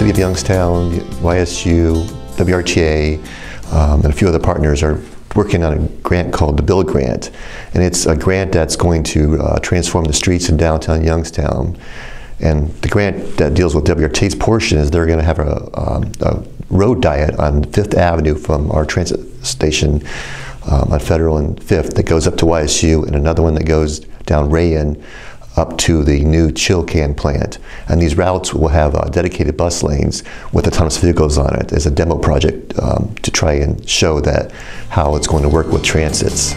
City of Youngstown, YSU, WRTA, um, and a few other partners are working on a grant called the Build Grant. And it's a grant that's going to uh, transform the streets in downtown Youngstown. And the grant that deals with WRTA's portion is they're going to have a, um, a road diet on Fifth Avenue from our transit station um, on Federal and Fifth that goes up to YSU, and another one that goes down Rayen up to the new Chill-Can plant. And these routes will have uh, dedicated bus lanes with autonomous vehicles on it as a demo project um, to try and show that how it's going to work with transits.